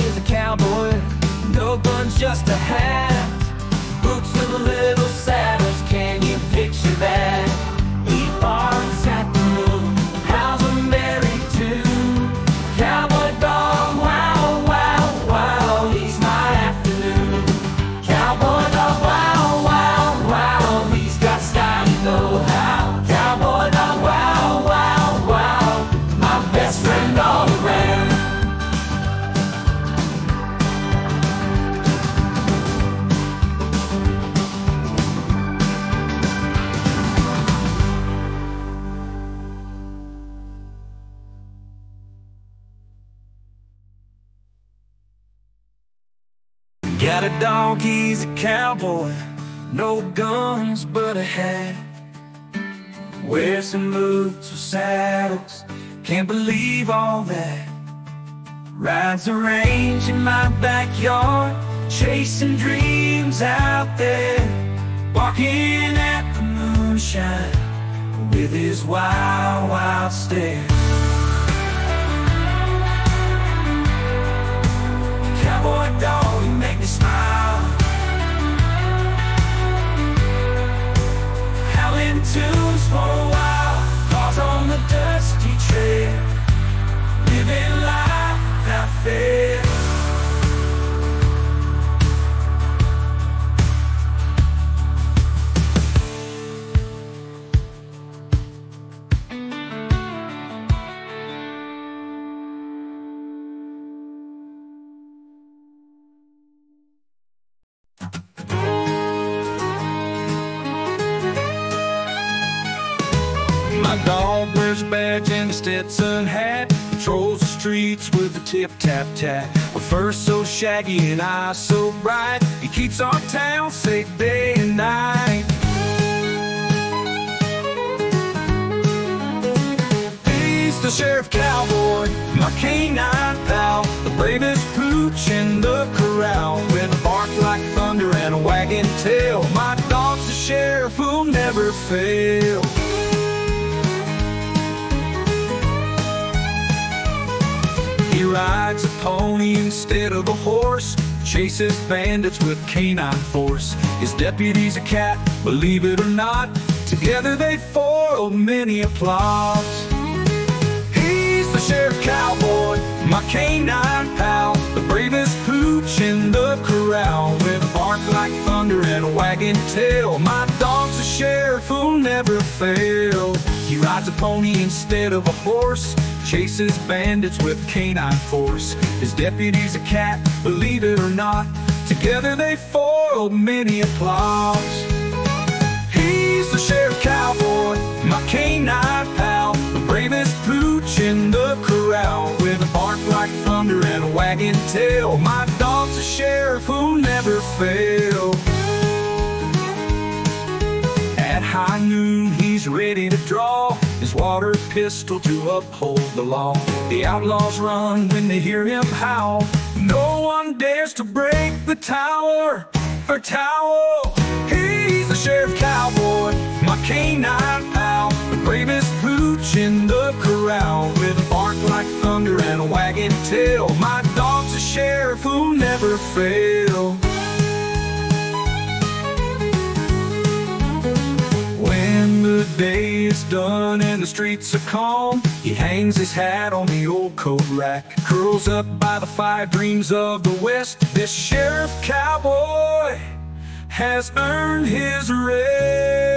is a cowboy. No gun's just a hat. Got a dog, he's a cowboy. No guns, but a hat. Wears some boots with saddles. Can't believe all that. Rides the range in my backyard. Chasing dreams out there. Walking at the moonshine. With his wild, wild stare. Wears a badge and a Stetson hat. Patrols the streets with a tip-tap-tap With fur so shaggy and eyes so bright. He keeps our town safe day and night. He's the sheriff cowboy, my canine pal. The bravest pooch in the corral. With a bark like thunder and a wagging tail. My dog's the sheriff who'll never fail rides a pony instead of a horse. Chases bandits with canine force. His deputy's a cat, believe it or not. Together they foiled many a plot. He's the sheriff cowboy, my canine pal. The bravest pooch in the corral. With a bark like thunder and a wagging tail. My dog's a sheriff who'll never fail. He rides a pony instead of a horse Chases bandits with canine force. His deputy's a cat, believe it or not. Together they foiled many applause He's the sheriff cowboy, my canine pal The bravest pooch in the corral. With a bark like thunder and a wagging tail My dog's a sheriff who'll never fails. At high noon he's ready to draw Pistol to uphold the law. The outlaws run when they hear him howl. No one dares to break the tower or towel. He's the sheriff cowboy, my canine pal The bravest pooch in the corral. With a bark like thunder and a wagging tail My dog's a sheriff who'll never fail. When the day is done and the streets are calm. He hangs his hat on the old coat rack Curls up by the fire, dreams of the west. This sheriff cowboy has earned his rest